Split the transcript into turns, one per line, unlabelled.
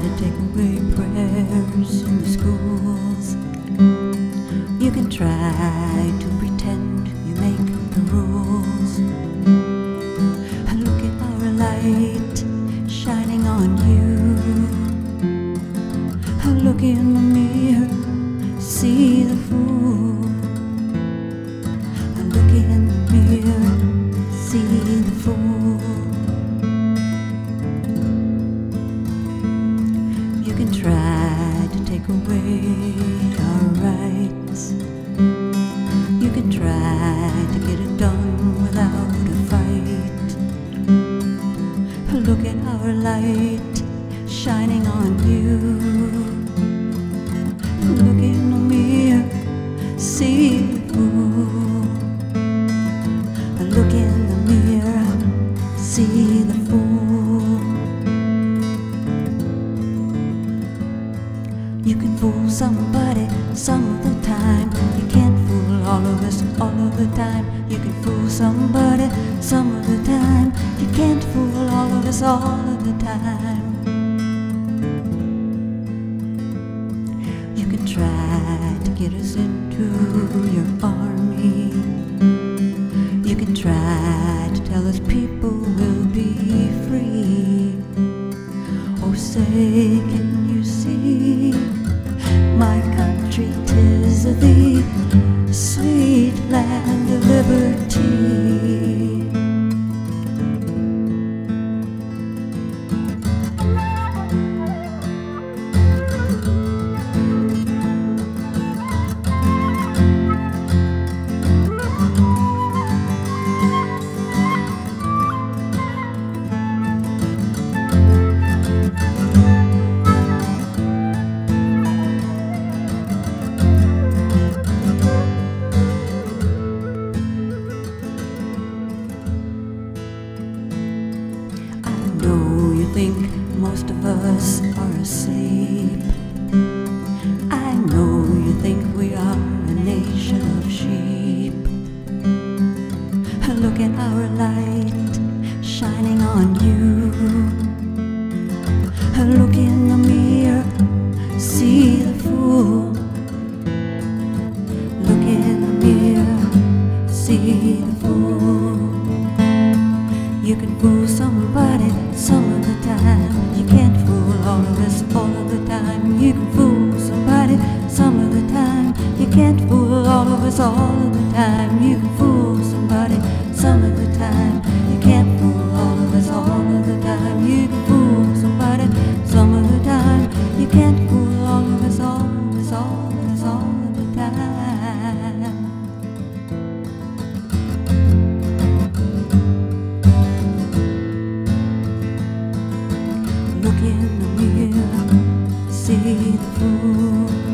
to take away prayers in the schools. You can try to pretend you make the rules. Look at our light shining on you. Look in the mirror, see the fool. Can try to take away our rights. You can try to get it done without a fight. Look at our light shining on you. You can fool somebody some of the time. You can't fool all of us all of the time. You can fool somebody some of the time. You can't fool all of us all of the time. You can try to get us into your army. You can try to tell us people will be free. Oh, say, Tis the sweet land you think most of us are asleep. I know you think we are a nation of sheep. Look at our light shining on you. Look in the mirror, see the fool. Look in the mirror, see the fool. You can fool somebody all of the time. You can fool somebody some of the time. You can't fool all of us all of the time. You can fool somebody some of the time. You can't fool all of us all of the time. You can fool somebody some of the time. You can't Look in the mirror, see the fool.